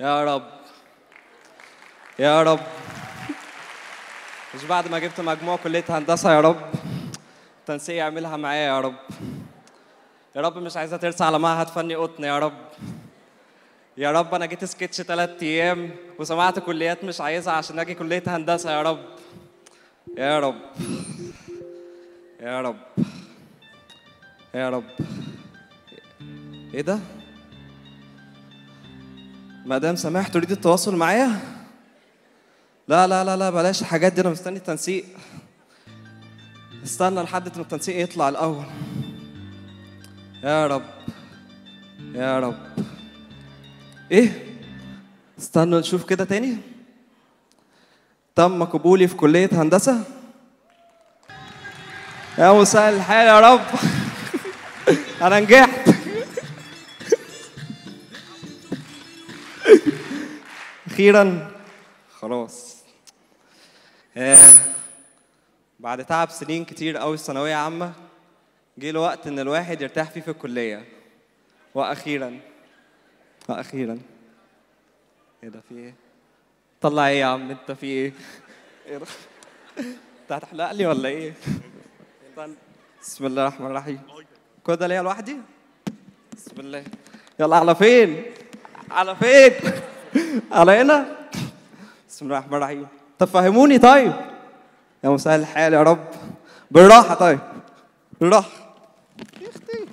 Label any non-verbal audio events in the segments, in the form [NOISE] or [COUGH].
يا رب. يا رب. مش بعد ما جبت مجموع كلية هندسة يا رب تنسيق يعملها معايا يا رب. يا رب مش عايزة ترسى على معهد فني قطن يا رب. يا رب أنا جيت سكتش تلات أيام وسمعت كليات مش عايزها عشان أجي كلية هندسة يا رب. يا رب. يا رب. يا رب. إيه ده؟ مدام سماح تريد التواصل معايا؟ لا لا لا لا بلاش الحاجات دي أنا مستني التنسيق. استنى لحد ما التنسيق يطلع الأول. يا رب يا رب. إيه؟ استنوا نشوف كده تاني. تم قبولي في كلية هندسة؟ يا مساء الحال يا رب. [LAUGHS] أنا نجحت. أخيرا. خلاص. آه، بعد تعب سنين كتير قوي في ثانوية عامة جه الوقت إن الواحد يرتاح فيه في الكلية. وأخيرا. وأخيرا. إيه ده في إيه؟ طلع إيه يا عم؟ أنت في ده انت هتحلق لي ولا استنى. بسم الله الرحمن الرحيم. كل ده ليا لوحدي؟ بسم الله. يلا على فين؟ على فين؟ على هنا بسم الله الرحمن الرحيم. طب فهموني طيب؟ يا مساء الحال يا رب. بالراحة طيب. بالراحة. يا أختي.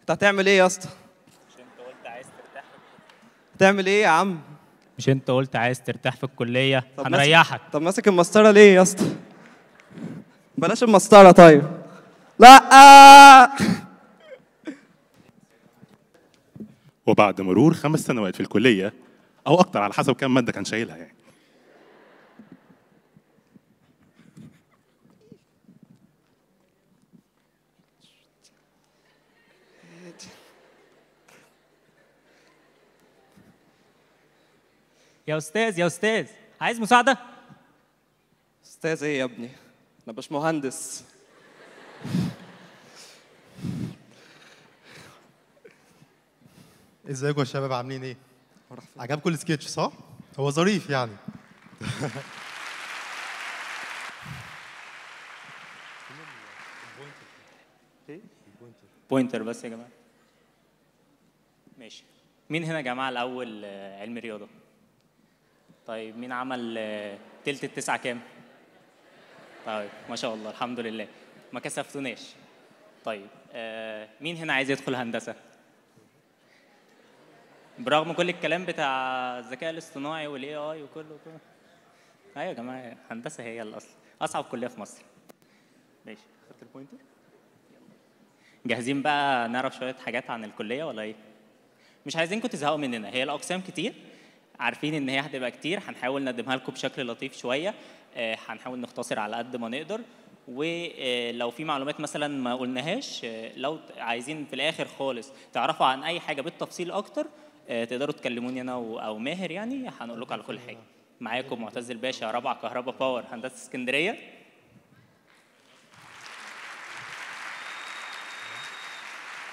أنت هتعمل إيه يا أسطى؟ مش أنت قلت عايز ترتاح هتعمل إيه يا عم؟ مش أنت قلت عايز ترتاح في الكلية؟ هنريحك. طب ماسك المسطرة ليه يا أسطى؟ بلاش المسطرة طيب. لا. وبعد مرور خمس سنوات في الكلية أو أكتر على حسب كم مادة كان شايلها يعني. يا أستاذ يا أستاذ عايز مساعدة؟ أستاذ إيه يا ابني؟ أنا باش مهندس. ازيكم يا شباب؟ عاملين إيه؟ عجبكم السكتش صح؟ هو ظريف يعني. بوينتر بس يا جماعة. ماشي. مين هنا يا جماعة الأول آه، علم رياضة؟ طيب مين عمل آه، تلت التسعة كام؟ طيب ما شاء الله الحمد لله. ما كسفتوناش طيب آه، مين هنا عايز يدخل هندسة؟ برغم كل الكلام بتاع الذكاء الاصطناعي وال AI وكله كله أيوه يا جماعة هندسة هي الأصل. أصعب كلية في مصر. ماشي. خدت ال pointer جاهزين بقى نعرف شوية حاجات عن الكلية ولا إيه؟ مش عايزينكم تزهقوا مننا. هي الأقسام كتير. عارفين إن هي هتبقى كتير. هنحاول نقدمها لكم بشكل لطيف شوية. آه، هنحاول نختصر على قد ما نقدر. ولو في معلومات مثلا ما قلناهاش آه، لو عايزين في الآخر خالص تعرفوا عن أي حاجة بالتفصيل أكتر آه، تقدروا تكلموني أنا أو ماهر يعني هنقول لكم على كل حاجة معاكم معتز الباشا رابعه كهرباء باور هندسة اسكندرية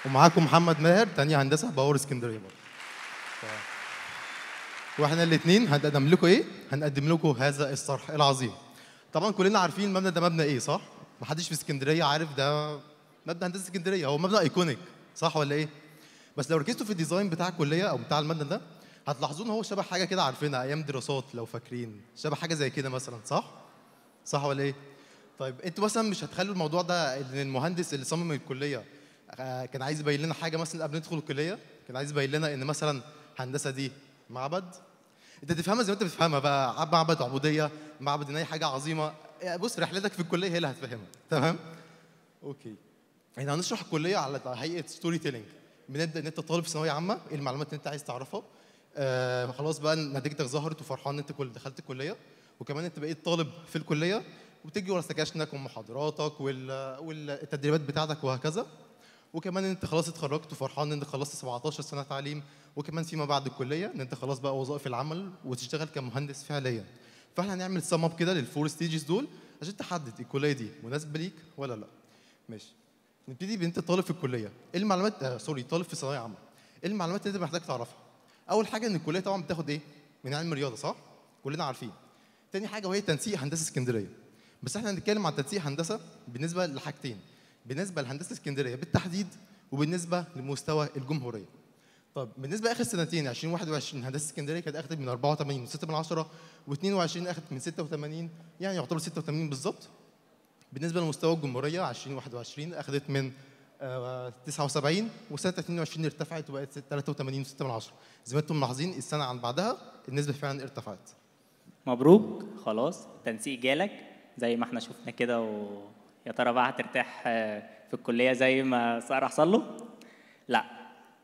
ومعاكم محمد ماهر تانية هندسة power اسكندرية برضه وإحنا الاثنين هنقدم لكم إيه؟ هنقدم لكم هذا الصرح العظيم. طبعا كلنا عارفين المبنى ده مبنى إيه صح؟ محدش في اسكندرية عارف ده مبنى هندسة اسكندرية هو مبنى iconic صح ولا إيه؟ بس لو ركزتوا في ال design بتاع الكلية أو بتاع المبنى ده هتلاحظوا ان هو شبه حاجة كده عارفينها أيام دراسات لو فاكرين. شبه حاجة زي كده مثلا صح؟ صح ولا إيه؟ طيب أنتوا مثلا مش هتخلوا الموضوع ده إن المهندس اللي صمم الكلية آه، كان عايز يبين لنا حاجة مثلا قبل ندخل الكلية؟ كان عايز يبين لنا إن مثلا هندسة دي معبد؟ أنت تفهمها زي ما أنت بتفهمها بقى عب- معبد عبودية معبد إن هي حاجة عظيمة. يعني بص رحلتك في الكلية هي اللي هتفهمها تمام؟ Okay. إحنا هنشرح الكلية على هيئة storytelling بنبدأ إن أنت طالب في ثانوية عامة إيه المعلومات اللي أنت عايز تعرفها؟ آه خلاص بقى نتيجتك ظهرت وفرحان إن أنت كل دخلت الكلية وكمان أنت بقيت طالب في الكلية وبتيجي ورا سكاشنك ومحاضراتك وال- والتدريبات بتاعتك وهكذا. وكمان أنت خلاص اتخرجت وفرحان إن أنت خلصت 17 سنة تعليم وكمان فيما بعد الكلية إن أنت خلاص بقى وظائف العمل وتشتغل كمهندس فعليا. فإحنا هنعمل سم اب كده لل four stages دول عشان تحدد الكلية دي مناسبة ليك ولا لأ. ماشي. نبتدي بان انت طالب في الكلية. إيه المعلومات؟ آه sorry طالب في ثانوية عامة. إيه المعلومات اللي أنت محتاج تعرفها؟ أول حاجة إن الكلية طبعا بتاخد إيه؟ من علم الرياضة صح؟ كلنا عارفين. تاني حاجة وهي تنسيق هندسة اسكندرية. بس إحنا هنتكلم عن تنسيق هندسة بالنسبة لحاجتين. بالنسبة لهندسة اسكندرية بالتحديد وبالنسبة لمستوى الجمهورية. طب بالنسبة لآخر سنتين 2021 هندسة اسكندرية كانت اخذت من 84 و6 من 10 و22 اخذت من 86 يعني يعتبر 86 بالظبط. بالنسبة لمستوى الجمهورية 2021 أخذت من آه، 79 وسنة 22 ارتفعت وبقت 83 و6 من 10 زي ما أنتم ملاحظين السنة عن بعدها النسبة فعلا ارتفعت. مبروك. خلاص. التنسيق جالك زي ما إحنا شفنا كده ويا ترى بقى هترتاح آه، في الكلية زي ما ساره حصل له؟ لا.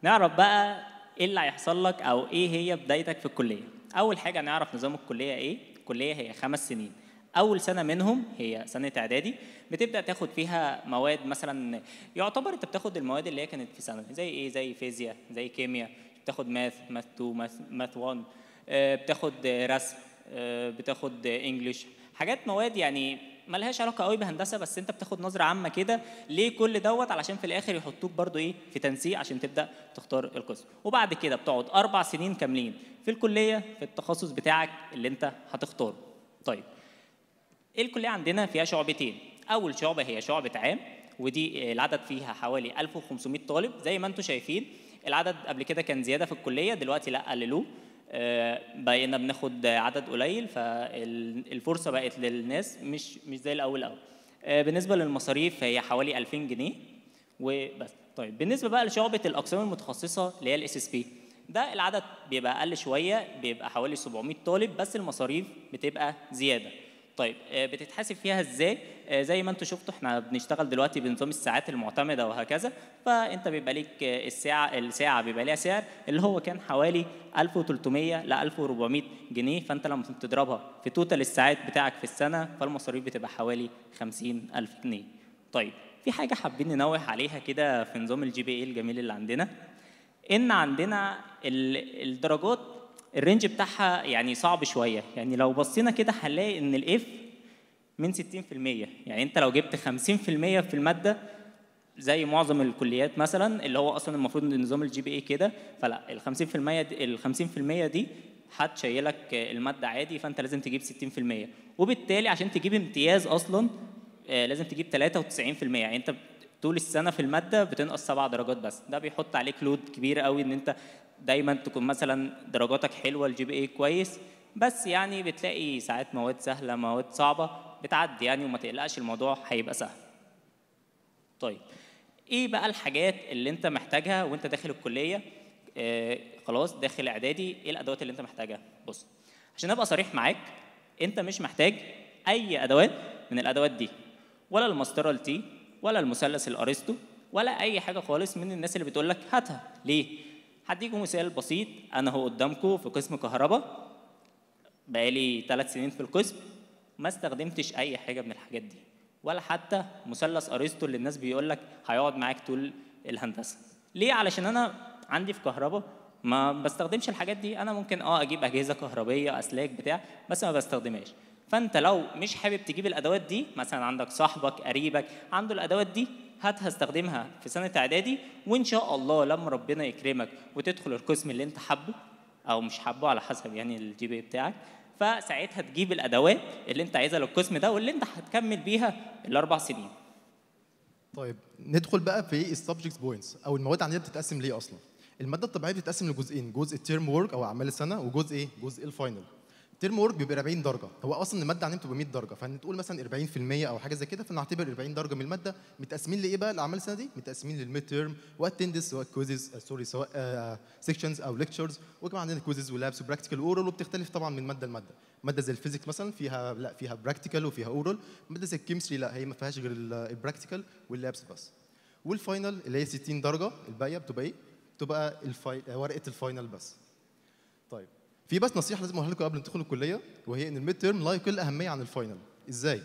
نعرف بقى إيه اللي هيحصل لك أو إيه هي بدايتك في الكلية. أول حاجة نعرف نظام الكلية إيه؟ الكلية هي خمس سنين. أول سنة منهم هي سنة إعدادي بتبدأ تاخد فيها مواد مثلا يعتبر أنت بتاخد المواد اللي هي كانت في سنه زي إيه؟ زي فيزياء زي كيمياء بتاخد ماث ماث 2 ماث ماث 1 آه، بتاخد رسم آه، بتاخد انجلش حاجات مواد يعني ملهاش علاقة قوي بهندسة بس أنت بتاخد نظرة عامة كده ليه كل دوت؟ علشان في الآخر يحطوك برضو إيه؟ في تنسيق عشان تبدأ تختار القسم. وبعد كده بتقعد أربع سنين كاملين في الكلية في التخصص بتاعك اللي أنت هتختاره. طيب الكلية عندنا فيها شعبتين. أول شعبة هي شعبة عام ودي العدد فيها حوالي 1500 طالب. زي ما أنتم شايفين العدد قبل كده كان زيادة في الكلية دلوقتي لا قللوه. آه، بقينا بناخد عدد قليل فالفرصة بقت للناس مش مش زي الأول قوي آه، بالنسبة للمصاريف فهي حوالي 2000 جنيه وبس. طيب بالنسبة بقى لشعبة الأقسام المتخصصة اللي هي ال SSP ده العدد بيبقى أقل شوية بيبقى حوالي 700 طالب بس المصاريف بتبقى زيادة. طيب آه، بتتحاسب فيها إزاي؟ آه، زي ما أنتم شفتوا إحنا بنشتغل دلوقتي بنظام الساعات المعتمدة وهكذا. فأنت بيبقى ليك آه، الساعة الساعة بيبقى ليها سعر اللي هو كان حوالي 1300 ل 1400 جنيه. فأنت لما تضربها في total الساعات بتاعك في السنة فالمصاريف بتبقى حوالي 50000 جنيه. طيب في حاجة حابين ننوه عليها كده في نظام ال GPA الجميل اللي عندنا. إن عندنا ال- الدرجات ال range بتاعها يعني صعب شوية. يعني لو بصينا كده هنلاقي إن ال F من 60% يعني أنت لو جبت 50% في المادة زي معظم الكليات مثلا اللي هو أصلا المفروض إن نظام ال GPA كده فلا ال 50% دي ال 50% دي هتشيلك المادة عادي فأنت لازم تجيب 60% وبالتالي عشان تجيب امتياز أصلا آه، لازم تجيب 93% يعني أنت طول السنة في المادة بتنقص سبع درجات بس. ده بيحط عليك load كبير قوي إن أنت دايما تكون مثلا درجاتك حلوة ال GPA كويس بس يعني بتلاقي ساعات مواد سهلة مواد صعبة بتعدي يعني وما تقلقش الموضوع هيبقى سهل. طيب إيه بقى الحاجات اللي أنت محتاجها وأنت داخل الكلية؟ آه خلاص داخل إعدادي إيه الأدوات اللي أنت محتاجها؟ بص عشان أبقى صريح معاك أنت مش محتاج أي أدوات من الأدوات دي ولا المسطره التي ولا المثلث الارسطو ولا أي حاجة خالص من الناس اللي بتقول لك هاتها. ليه؟ هديكم مثال بسيط. أنا هو قدامكم في قسم كهرباء. بقالي ثلاث سنين في القسم. ما استخدمتش أي حاجة من الحاجات دي. ولا حتى مثلث أرسطو اللي الناس بيقول لك هيقعد معاك طول الهندسة. ليه؟ علشان أنا عندي في كهرباء. ما بستخدمش الحاجات دي. أنا ممكن آه أجيب أجهزة كهربيه أسلاك بتاع بس ما بستخدمهاش. فانت لو مش حابب تجيب الأدوات دي مثلا عندك صاحبك قريبك عنده الأدوات دي هاتها استخدمها في سنة إعدادي وإن شاء الله لما ربنا يكرمك وتدخل القسم اللي أنت حابه أو مش حابه على حسب يعني ال GP بتاعك فساعتها تجيب الأدوات اللي أنت عايزها للقسم ده واللي أنت هتكمل بيها الأربع سنين. طيب ندخل بقى في ال subjects points أو المواد عندنا بتتقسم ليه أصلا؟ المادة الطبيعية بتتقسم لجزئين جزء ال term work أو أعمال السنة وجزء إيه؟ جزء ال final ال term work بيبقى 40 درجة. هو أصلا المادة عندنا بتبقى 100 درجة. فنقول مثلا 40% أو حاجة زي كده فنعتبر 40 درجة من المادة. متقسمين لإيه بقى الأعمال السنة دي؟ متقسمين لل midterm و attendance سواء quizzes sorry سواء sections أو lectures وكمان عندنا quizzes و labs و practical oral وبتختلف طبعا من مادة لمادة. مادة زي ال physics مثلا فيها لا فيها practical وفيها oral مادة زي ال chemistry لا هي ما فيهاش غير ال practical وال labs بس. وال final اللي هي 60 درجة الباقية بتبقى إيه؟ بتبقى. ورقة ال final بس. طيب. في بس نصيحة لازم أقولها لكم قبل ما تدخلوا الكلية وهي إن ال midterm لا يقل أهمية عن ال final إزاي؟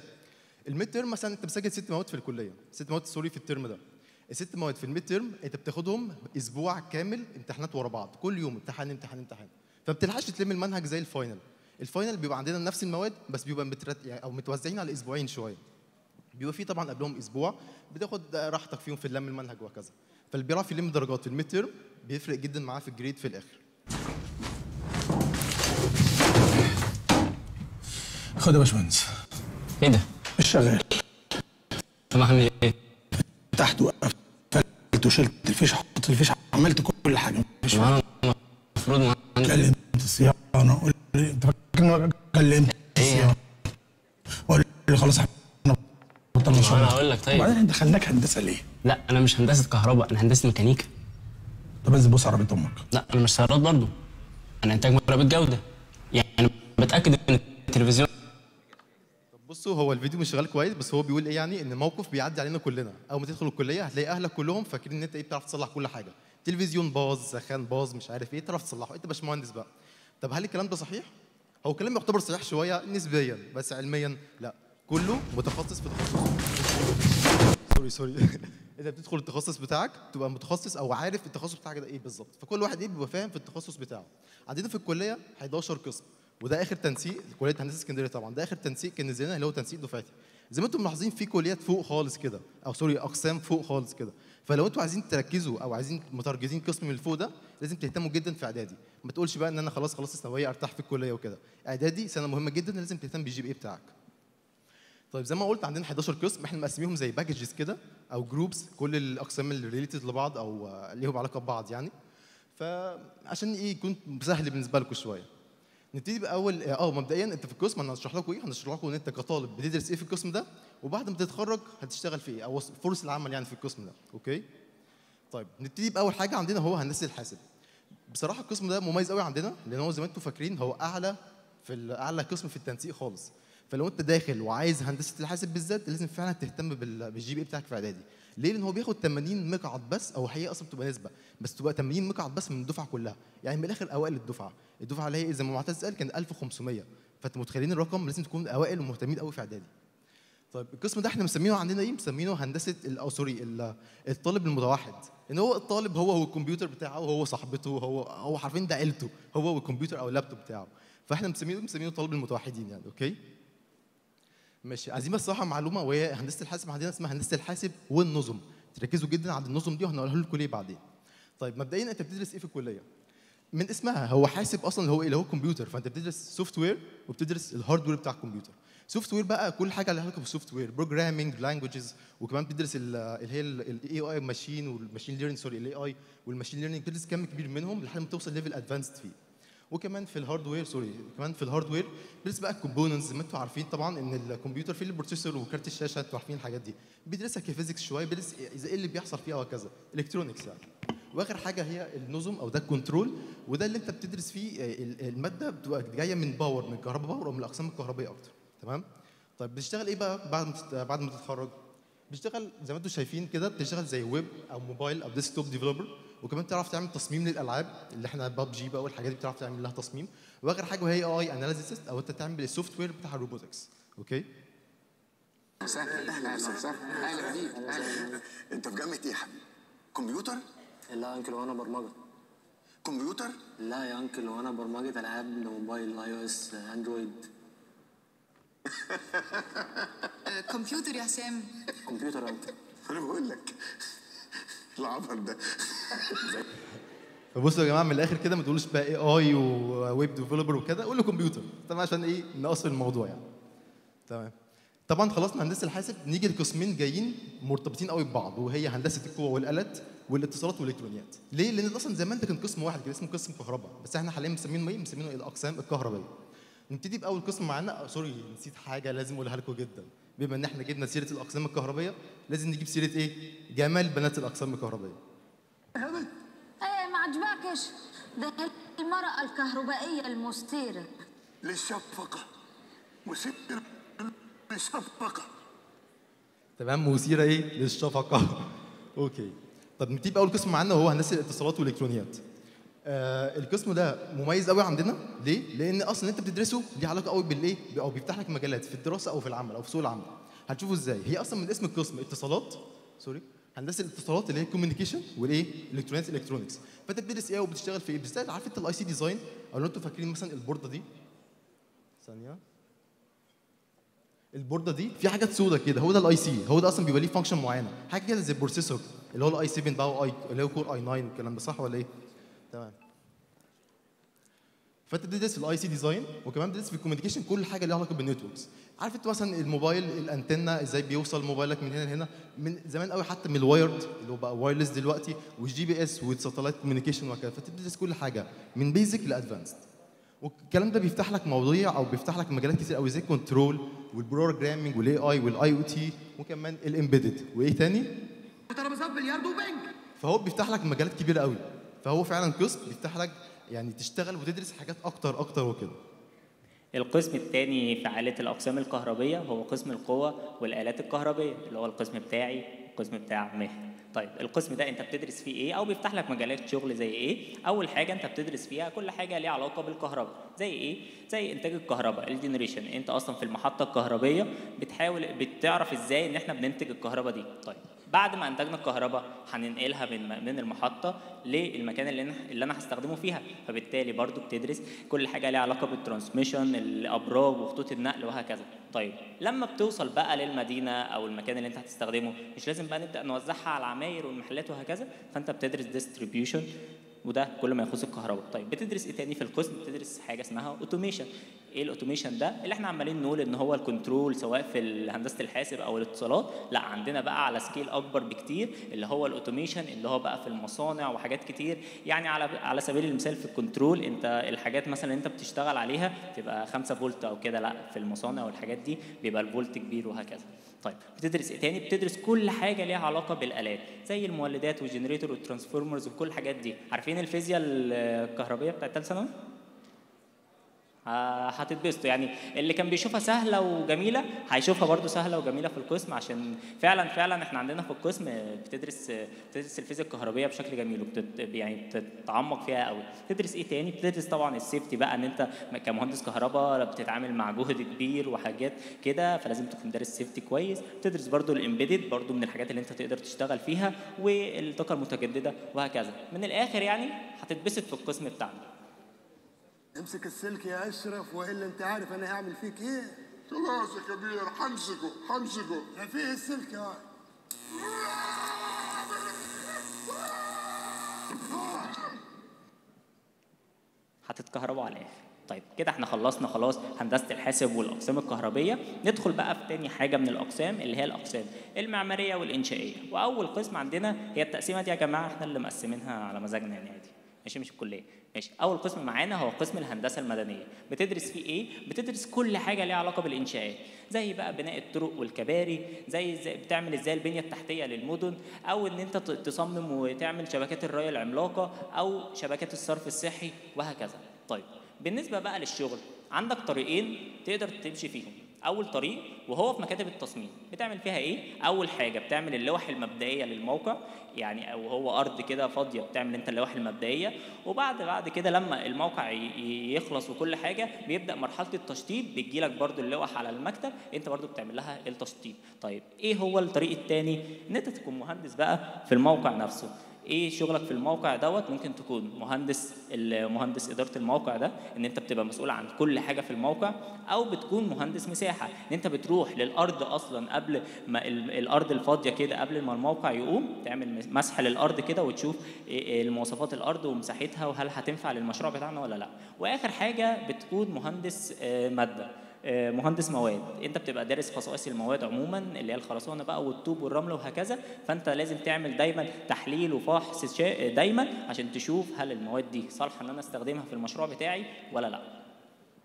ال midterm مثلا أنت مسجل ست مواد في الكلية. ست مواد sorry في ال term ده. الست مواد في ال midterm أنت بتاخدهم أسبوع كامل امتحانات ورا بعض. كل يوم امتحان امتحان امتحان. فما بتلحقش تلم المنهج زي ال final ال final بيبقى عندنا نفس المواد بس بيبقى مترت... يعني أو متوزعين على أسبوعين شوية. بيبقى في طبعا قبلهم أسبوع بتاخد راحتك فيهم في لم المنهج وهكذا. فاللي بيعرف يلم درجات في ال midterm بيفرق جدا معاه في ال grade في الآخر. خد يا باشمهندس. إيه ده؟ مش شغال سامحني إيه؟ تحت وقفلت وشلت الفيشه حطيت الفيشه عملت كل حاجة. مش أنا المفروض ما كلمت الصيانه قلت لي انت فاكر كلمت الصيانه وقال لي خلاص إحنا بطلنا شغل أنا هقول لك طيب. وبعدين دخلناك هندسة ليه؟ لا أنا مش هندسة كهرباء أنا هندسة ميكانيكا. طب انزل بص عربية أمك. لا أنا مش سيارات برضو. أنا إنتاج مراقبه جودة. يعني بتأكد إن التلفزيون بصوا هو الفيديو مش شغال كويس بس هو بيقول إيه يعني؟ إن موقف بيعدي علينا كلنا. أول ما تدخل الكلية هتلاقي أهلك كلهم فاكرين إن أنت إيه بتعرف تصلح كل حاجة. تلفزيون باظ سخان باظ مش عارف إيه تعرف تصلحه. أنت باشمهندس بقى. طب هل الكلام ده صحيح؟ هو كلام يعتبر صحيح شوية نسبيا بس علميا لا. كله متخصص في تخصصه sorry sorry انت بتدخل التخصص بتاعك تبقى متخصص أو عارف التخصص بتاعك ده إيه بالظبط. فكل واحد إيه بيبقى فاهم في التخصص بتاعه. عندنا في الكلية 11 قسم. وده آخر تنسيق كلية هندسة اسكندرية طبعا. ده آخر تنسيق كان نزلنا اللي هو تنسيق دفعتي. زي ما أنتم ملاحظين في كليات فوق خالص كده أو sorry أقسام فوق خالص كده. فلو أنتوا عايزين تركزوا أو عايزين مت target ين قسم من فوق ده لازم تهتموا جدا في إعدادي. ما تقولش بقى إن أنا خلاص خلاص الثانويه أرتاح في الكلية وكده. إعدادي سنة مهمة جدا لازم تهتم بال GPA بتاعك. طيب زي ما قلت عندنا 11 قسم إحنا مقسميهم زي packages كده أو groups كل الأقسام اللي related لبعض أو ليهم علاقة ببعض يعني. فعشان إيه يكون سهل بالنسبة لكم شوية. نبتدي بأول آه مبدئيا أنت في القسم أنا هشرح لكم إيه هنشرح لكم إن أنت كطالب بتدرس إيه في القسم ده وبعد ما تتخرج هتشتغل في إيه أو فرص العمل يعني في القسم ده okay؟ طيب نبتدي بأول حاجة عندنا هو هندسة الحاسب. بصراحة القسم ده مميز قوي عندنا لأن هو زي ما أنتم فاكرين هو أعلى في أعلى قسم في التنسيق خالص. فلو أنت داخل وعايز هندسة الحاسب بالذات لازم فعلا تهتم بال- بال GP بتاعك في إعدادي. ليه؟ لأن هو بياخد 80 مقعد بس أو هي أصلا بتبقى نسبة بس تبقى 80 مقعد بس من الدفعة كلها. يعني من الآخر أوائل الدفعة. الدفعة اللي هي زي ما معتز قال كان 1500 فانت متخيلين الرقم؟ لازم تكون أوائل ومهتمين قوي في إعدادي. طيب القسم ده إحنا مسمينه عندنا إيه؟ مسمينه هندسة أو sorry ال- الطالب المتوحد. إن هو الطالب هو والكمبيوتر بتاعه هو صاحبته هو هو حرفيا ده عيلته هو والكمبيوتر أو اللابتوب بتاعه. فإحنا مسمينه مسمينه طالب المتوحدين يعني okay؟ ماشي. عايزين بس صراحة معلومة وهي هندسة الحاسب عندنا اسمها هندسة الحاسب والنظم. تركزوا جدا على النظم دي وهنقولها لكم ليه بعدين. طيب مبدئيا أنت بتدرس إيه في الكلية؟ من اسمها هو حاسب أصلا اللي هو إيه؟ اللي هو كمبيوتر فأنت بتدرس software وبتدرس ال hardware بتاع الكمبيوتر. software بقى كل حاجة لها علاقة بال software programming languages وكمان بتدرس ال- اللي هي ال AI machine وال machine learning sorry ال AI وال machine learning بتدرس كم كبير منهم لحد ما توصل level advanced فيه. وكمان في ال hardware sorry كمان في ال hardware بندرس بقى ال components زي ما أنتم عارفين طبعا إن الكمبيوتر فيه ال processor وكارت الشاشة أنتوا عارفين الحاجات دي. بيدرسها ك physics شوية بيدرس إذا إيه اللي بيحصل فيها وهكذا electronics يعني. وآخر حاجة هي النظم أو ده ال control وده اللي انت بتدرس فيه آه، ال- المادة بتبقى جاية من power من كهرباء power أو من الأقسام الكهربائية أكتر. تمام؟ طيب بتشتغل إيه بقى بعد ما بعد ما تتخرج؟ بتشتغل زي ما أنتم شايفين كده بتشتغل زي ويب أو موبايل أو desktop developer وكمان تعرف تعمل تصميم للألعاب اللي إحنا ببجي بقى والحاجات دي بتعرف تعمل لها تصميم. وآخر حاجة وهي AI analysis أو أنت تعمل ال software بتاع ال robotics. okay؟ أهلا أهلا وسهلا أهلا بيك أهلا أنت في جامعة إيه يا حبيبي؟ كمبيوتر؟ لا يا uncle وأنا برمجة. كمبيوتر؟ لا يا uncle وأنا برمجة ألعاب موبايل iOS أندرويد. كمبيوتر يا هشام كمبيوتر يا uncle أنا بقول لك. [LAUGHS] العبر ده. فبصوا يا جماعة من الآخر كده ما تقولوش بقى AI و web developer وكده قول له كمبيوتر تمام عشان إيه؟ نقصر الموضوع يعني. تمام. طبعا خلصنا هندسة الحاسب نيجي لقسمين جايين مرتبطين قوي ببعض وهي هندسة القوة والآلات والاتصالات والإلكترونيات. ليه؟ لأن أصلا زمان ده كان قسم واحد كده اسمه قسم كهرباء. بس إحنا حاليا مسمينه إيه؟ مسمينه الأقسام الكهربائية. نبتدي بأول قسم معانا آه، سوري نسيت حاجة لازم أقولها لكم جدا. بما ان إحنا جبنا سيرة الأقسام الكهربائيه لازم نجيب سيرة إيه؟ جمال بنات الأقسام الكهربائيه إيه ما عجبكش؟ ده المرأة الكهربائية المثيرة للشفقة. مثير للشفقة. تمام مثيره إيه؟ للشفقة. [LAUGHS] okay. طب نبتدي بأول قسم معانا وهو هندسة الاتصالات والإلكترونيات. آه القسم ده مميز قوي عندنا. ليه؟ لأن أصلا أنت بتدرسه ليه علاقة قوي بالإيه؟ أو بيفتح لك مجالات في الدراسة أو في العمل أو في سوق العمل. هتشوفوا إزاي؟ هي أصلا من اسم القسم اتصالات. sorry. هندسة الاتصالات اللي هي communication والإيه؟ الكترونيات electronics فأنت بتدرس إيه وبتشتغل في إيه؟ بتشتغل عارف أنت ال IC design أو لو أنتوا فاكرين مثلا ال board ة دي. ثانية. ال board ة دي في حاجات سودا كده. هو ده ال IC هو ده أصلا بيبقى ليه function معينة. حاجة كده زي ال processor اللي هو ال i 7 بقى اللي هو Core i 9 والكلام ده صح ولا إيه؟ تمام. فانت بتدرس في ال IC design وكمان بتدرس في ال communication كل حاجة ليها علاقة بال networks عارف انت مثلا الموبايل الانتنة إزاي بيوصل موبايلك من هنا لهنا؟ من زمان قوي حتى من ال wired اللي هو بقى wireless دلوقتي وال GPS وال satellite communication وكذا فانت بتدرس كل حاجة من basic ل advanced والكلام ده بيفتح لك مواضيع أو بيفتح لك مجالات كتير قوي زي ال control وال programming وال AI وال IoT وكمان ال embedded وإيه تاني؟ ترابيزات بلياردو؟ وبنج فهو بيفتح لك مجالات كبيرة قوي. فهو فعلا قسم بيفتح لك يعني تشتغل وتدرس حاجات أكتر أكتر وكده. القسم الثاني في عائلة الأقسام الكهربية هو قسم القوة والآلات الكهربية اللي هو القسم بتاعي القسم بتاع مهر. طيب القسم ده أنت بتدرس فيه إيه؟ أو بيفتح لك مجالات شغل زي إيه؟ أول حاجة أنت بتدرس فيها كل حاجة ليها علاقة بالكهرباء. زي إيه؟ زي إنتاج الكهرباء ال generation أنت أصلا في المحطة الكهربية بتحاول بتعرف إزاي إن إحنا بننتج الكهرباء دي. طيب بعد ما انتجنا الكهرباء هننقلها من المحطة للمكان اللي أنا اللي أنا هستخدمه فيها. فبالتالي برضو بتدرس كل حاجة ليها علاقة بال transmission الأبراج وخطوط النقل وهكذا. طيب لما بتوصل بقى للمدينة أو المكان اللي انت هتستخدمه مش لازم بقى نبدأ نوزعها على العماير والمحلات وهكذا فانت بتدرس distribution وده كل ما يخص الكهرباء. طيب بتدرس إيه تاني في القسم؟ بتدرس حاجة اسمها automation إيه ال automation ده؟ اللي إحنا عمالين نقول إن هو ال control سواء في هندسه الحاسب أو الاتصالات. لا عندنا بقى على scale أكبر بكتير اللي هو ال automation اللي هو بقى في المصانع وحاجات كتير. يعني على على سبيل المثال في ال control أنت الحاجات مثلا أنت بتشتغل عليها تبقى 5 فولت أو كده. لا في المصانع والحاجات دي بيبقى الفولت كبير وهكذا. طيب بتدرس إيه؟ تاني بتدرس كل حاجة ليها علاقة بالآلات زي المولدات وال generator وال transformers وكل الحاجات دي. عارفين الفيزياء الكهربيه بتاعت ثالث ثانوي؟ هتتبسطوا. يعني اللي كان بيشوفها سهلة وجميلة هيشوفها برضو سهلة وجميلة في القسم عشان فعلا فعلا إحنا عندنا في القسم بتدرس بتدرس الفيزياء الكهربيه بشكل جميل وبتت يعني بتتعمق فيها قوي. بتدرس إيه تاني؟ بتدرس طبعا ال safety بقى إن أنت كمهندس كهرباء بتتعامل مع جهد كبير وحاجات كده فلازم تكون دارس سيفتي كويس. بتدرس برضو الامبيدد برضو من الحاجات اللي أنت تقدر تشتغل فيها والطاقة المتجددة وهكذا. من الآخر يعني هتتبسط في القسم بتاعنا. امسك السلك يا اشرف وإلا أنت عارف أنا هعمل فيك إيه؟ خلاص يا كبير همسكه همسكه ما فيه السلك يا هتتكهربوا على الآخر. طيب كده إحنا خلصنا خلاص هندسة الحاسب والأقسام الكهربية. ندخل بقى في تاني حاجة من الأقسام اللي هي الأقسام المعمارية والإنشائية. وأول قسم عندنا هي التقسيمه دي يا جماعة إحنا اللي مقسمينها على مزاجنا يعني. عادي ماشي مش الكلية. ماشي. أول قسم معانا هو قسم الهندسة المدنية. بتدرس فيه إيه؟ بتدرس كل حاجة ليها علاقة بالإنشاءات. زي بقى بناء الطرق والكباري زي إزاي بتعمل إزاي البنية التحتية للمدن أو إن أنت تصمم وتعمل شبكات الري العملاقة أو شبكات الصرف الصحي وهكذا. طيب بالنسبة بقى للشغل عندك طريقين تقدر تمشي فيهم. أول طريق وهو في مكاتب التصميم. بتعمل فيها إيه؟ أول حاجة بتعمل اللوح المبدئية للموقع. يعني أو هو أرض كده فاضية بتعمل أنت اللوح المبدئية. وبعد بعد كده لما الموقع يخلص وكل حاجة بيبدأ مرحلة التشطيب. بتجي لك برده اللوح على المكتب أنت برده بتعمل لها التشطيب. طيب إيه هو الطريق الثاني إن أنت تكون مهندس بقى في الموقع نفسه. إيه شغلك في الموقع دوت؟ ممكن تكون مهندس مهندس إدارة الموقع ده إن أنت بتبقى مسؤول عن كل حاجة في الموقع أو بتكون مهندس مساحة إن أنت بتروح للأرض أصلا قبل ما ال- الأرض الفاضية كده قبل ما الموقع يقوم تعمل مس- مسح للأرض كده وتشوف إيه- إيه المواصفات الأرض ومساحتها وهل هتنفع للمشروع بتاعنا ولا لأ. وآخر حاجة بتكون مهندس آه، مادة. مهندس مواد. انت بتبقى دارس خصائص المواد عموما اللي هي الخرسانة بقى والطوب والرمل وهكذا. فانت لازم تعمل دايما تحليل وفحص دايما عشان تشوف هل المواد دي صالحة إن أنا أستخدمها في المشروع بتاعي ولا لأ.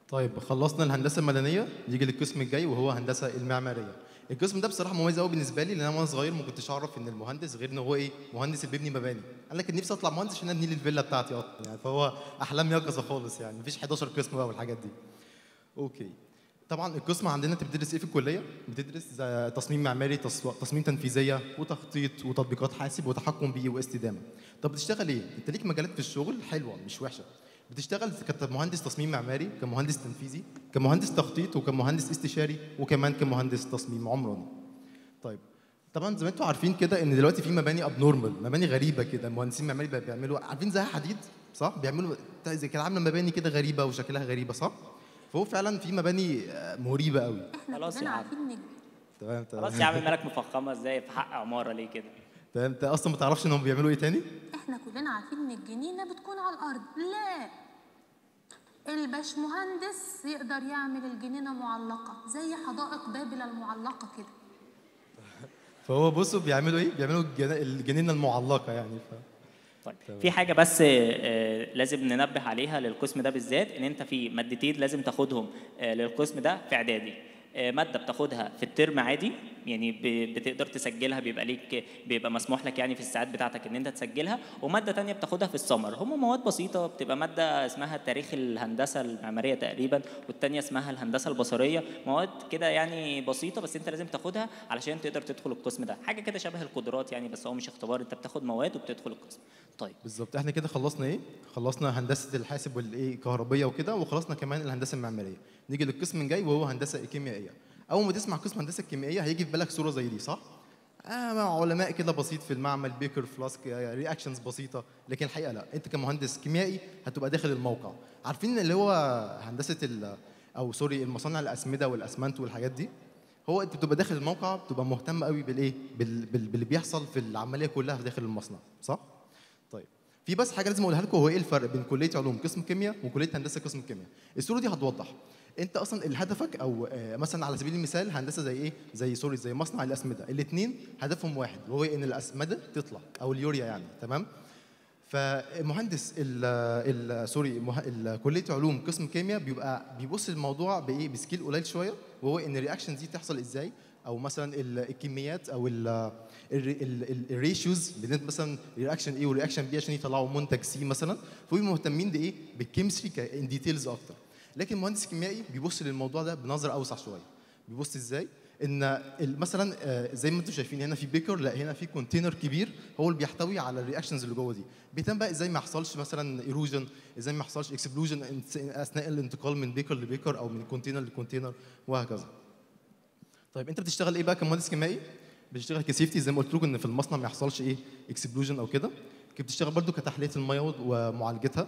طيب خلصنا الهندسة المدنية. يجي للقسم الجاي وهو هندسة المعمارية. القسم ده بصراحة مميز قوي بالنسبة لي لأن أنا وأنا صغير ما كنتش أعرف إن المهندس غير إن هو إيه مهندس اللي بيبني مباني. أنا كان نفسي أطلع مهندس عشان أبني لي الفيلا بتاعتي أصلا. يعني فهو أحلام يقظة خالص يعني. مفيش 11 قسم بقى والحاجات دي. أوكي. طبعا القسم عندنا أنت بتدرس إيه في الكلية؟ بتدرس تصميم معماري تص- تصميم تنفيذية وتخطيط وتطبيقات حاسب وتحكم بيئي واستدامة. طب بتشتغل إيه؟ أنت ليك مجالات في الشغل حلوة مش وحشة. بتشتغل كمهندس تصميم معماري كمهندس تنفيذي كمهندس تخطيط وكمهندس استشاري وكمان كمهندس تصميم عمراني. طيب طبعا زي ما أنتم عارفين كده إن دلوقتي في مباني ابنورمال مباني غريبة كده مهندسين معماري بقى بيعملوا عارفين زي حديد؟ صح؟ بيعملوا زي كده عاملة مباني كده غريبة وشكلها غريبة صح؟ فهو فعلا في مباني آه، مريبة قوي. خلاص يا عم. تمام تمام. خلاص يا عم مالك مفخمة إزاي؟ في حق عمارة ليه كده؟ ده أنت أصلا ما تعرفش إنهم بيعملوا إيه تاني؟ إحنا كلنا عارفين إن الجنينة بتكون على الأرض. لا. الباشمهندس يقدر يعمل الجنينة معلقة زي حدائق بابل المعلقة كده. فهو بصوا بيعملوا إيه؟ بيعملوا الجنينة المعلقة يعني ف... طيب. في حاجة بس آه، لازم ننبه عليها للقسم ده بالذات إن أنت في مادتين لازم تاخدهم آه، للقسم ده في إعدادي. آه، مادة بتاخدها في الترم عادي يعني بتقدر تسجلها بيبقى ليك بيبقى مسموح لك يعني في الساعات بتاعتك إن أنت تسجلها. ومادة تانية بتاخدها في السمر. هم مواد بسيطة بتبقى مادة اسمها تاريخ الهندسة المعمارية تقريبا والتانية اسمها الهندسة البصرية. مواد كده يعني بسيطة بس أنت لازم تاخدها علشان تقدر تدخل القسم ده. حاجة كده شبه القدرات يعني بس هو مش اختبار. أنت بتاخد مواد وبتدخل القسم. طيب. بالظبط. إحنا كده خلصنا إيه؟ خلصنا هندسة الحاسب والإيه الكهربيه وكده وخلصنا كمان الهندسة المعمارية. نيجي للقسم الجاي وهو هندسة كيميائية. أول ما تسمع قسم هندسة كيميائية هيجي في بالك صورة زي دي صح؟ آه مع علماء كده بسيط في المعمل beaker flask reactions بسيطة. لكن الحقيقة لا أنت كمهندس كيميائي هتبقى داخل الموقع. عارفين اللي هو هندسة أو sorry المصانع الأسمدة والأسمنت والحاجات دي؟ هو أنت بتبقى داخل الموقع بتبقى مهتم قوي بالإيه؟ بال- بال- باللي بيحصل في العملية كلها داخل المصنع صح؟ طيب في بس حاجة لازم أقولها لكم هو إيه الفرق بين كلية علوم قسم كيمياء وكلية هندسة قسم كيمياء؟ الصورة دي هتوضح. انت أصلا هدفك أو آه، مثلا على سبيل المثال هندسة زي إيه؟ زي sorry زي مصنع الأسمدة. الاثنين هدفهم واحد وهو إن الأسمدة تطلع أو اليوريا يعني تمام؟ فمهندس ال sorry كلية علوم قسم كيمياء بيبقى بيبص الموضوع بإيه؟ ب scale قليل شوية وهو إن ال reaction دي تحصل إزاي؟ أو مثلا ال- الكميات أو ال ratios بين مثلا reaction A و reaction B عشان يطلعوا منتج C مثلا. فبيبقوا مهتمين بإيه؟ بال chemistry in details أكتر. لكن مهندس كيميائي بيبص للموضوع ده بنظرة أوسع شوية. بيبص إزاي؟ إن مثلا آه، زي ما أنتم شايفين هنا في beaker لا هنا في container كبير هو اللي بيحتوي على ال reactions اللي جوه دي. بيتم بقى إزاي ما يحصلش مثلا erosion إزاي ما يحصلش explosion أثناء الانتقال من beaker ل beaker أو من container ل container وهكذا. طيب أنت بتشتغل إيه بقى كمهندس كيميائي؟ بتشتغل ك safety زي ما قلت لكم إن في المصنع ما يحصلش إيه explosion أو كده. كنت بتشتغل برضو كتحلية الميه ومعالجتها.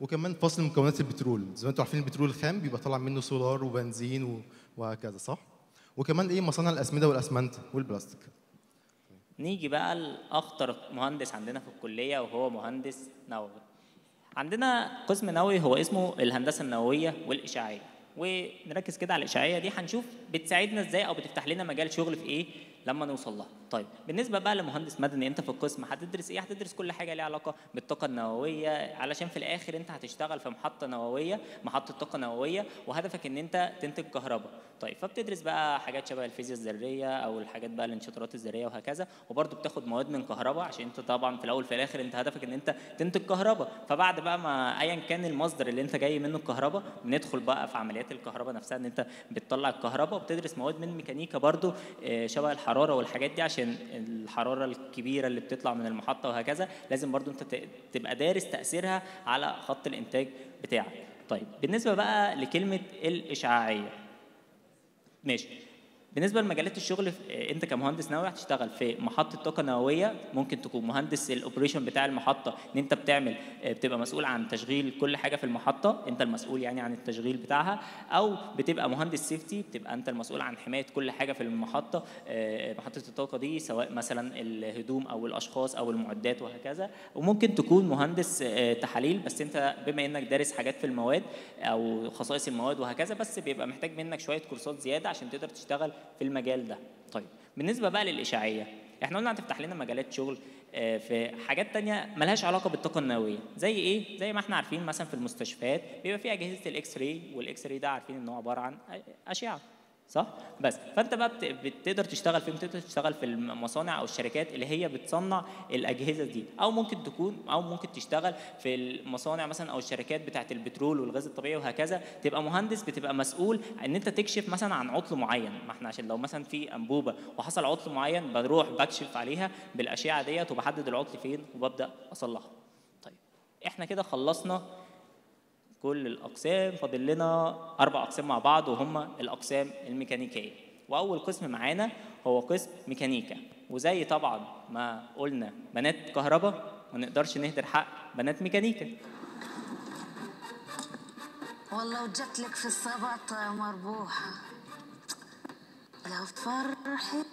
وكمان فصل مكونات البترول. زي ما أنتم عارفين البترول الخام بيبقى طالع منه سولار وبنزين وهكذا صح؟ وكمان إيه مصانع الأسمدة والأسمنت والبلاستيك. نيجي بقى لأخطر مهندس عندنا في الكلية وهو مهندس نووي. عندنا قسم نووي هو اسمه الهندسة النووية والإشعاعية. ونركز كده على الإشعاعية دي هنشوف بتساعدنا إزاي أو بتفتح لنا مجال شغل في إيه لما نوصل لها. طيب بالنسبة بقى لمهندس مدني أنت في القسم هتدرس إيه؟ هتدرس كل حاجة ليها علاقة بالطاقة النووية علشان في الآخر أنت هتشتغل في محطة نووية محطة طاقة نووية وهدفك إن أنت تنتج كهرباء. طيب فبتدرس بقى حاجات شبه الفيزياء الذرية أو الحاجات بقى الانشطارات الذرية وهكذا وبرضه بتاخد مواد من كهرباء عشان أنت طبعا في الأول في الآخر أنت هدفك إن أنت تنتج كهرباء. فبعد بقى ما ايا كان المصدر اللي أنت جاي منه الكهرباء بندخل بقى في عمليات الكهرباء نفسها إن أنت بتطلع الكهرباء وبتدرس مواد من ميكانيكا برضه آه، شبه الحرارة والحاجات دي عشان الحرارة الكبيرة اللي بتطلع من المحطة وهكذا لازم برضه انت تبقى دارس تأثيرها على خط الإنتاج بتاعك. طيب بالنسبة بقى لكلمة الإشعاعية. ماشي. بالنسبة لمجالات الشغل في- أنت كمهندس نووي هتشتغل في محطة طاقة نووية. ممكن تكون مهندس الأوبريشن بتاع المحطة إن أنت بتعمل بتبقى مسؤول عن تشغيل كل حاجة في المحطة أنت المسؤول يعني عن التشغيل بتاعها. أو بتبقى مهندس safety بتبقى أنت المسؤول عن حماية كل حاجة في المحطة آه، محطة الطاقة دي سواء مثلا الهدوم أو الأشخاص أو المعدات وهكذا. وممكن تكون مهندس آه، تحاليل بس أنت بما إنك دارس حاجات في المواد أو خصائص المواد وهكذا بس بيبقى محتاج منك شوية كورسات زيادة عشان تقدر تشتغل في المجال ده. طيب بالنسبة بقى للاشعاعيه إحنا قلنا هتفتح لنا مجالات شغل آه، في حاجات تانية ملهاش علاقة بالطاقة النووية. زي إيه؟ زي ما إحنا عارفين مثلا في المستشفيات بيبقى في أجهزة ال X-ray وال X-ray ده عارفين إن هو عبارة عن أشعة. صح؟ بس. فأنت بقى بت- بتقدر تشتغل فين بتقدر تشتغل في المصانع أو الشركات اللي هي بتصنع الأجهزة دي. أو ممكن تكون أو ممكن تشتغل في المصانع مثلا أو الشركات بتاعة البترول والغاز الطبيعي وهكذا. تبقى مهندس بتبقى مسؤول إن أنت تكشف مثلا عن عطل معين. ما إحنا عشان لو مثلا في أنبوبة وحصل عطل معين بروح بكشف عليها بالأشعة ديت وبحدد العطل فين وببدأ أصلحه. طيب. إحنا كده خلصنا كل الأقسام فاضل لنا أربع أقسام مع بعض وهم الأقسام الميكانيكية. وأول قسم معانا هو قسم ميكانيكا. وزي طبعا ما قلنا بنات كهرباء ما نقدرش نهدر حق بنات ميكانيكا. والله وجت لك في السبط يا مربوحة. يا فرحتي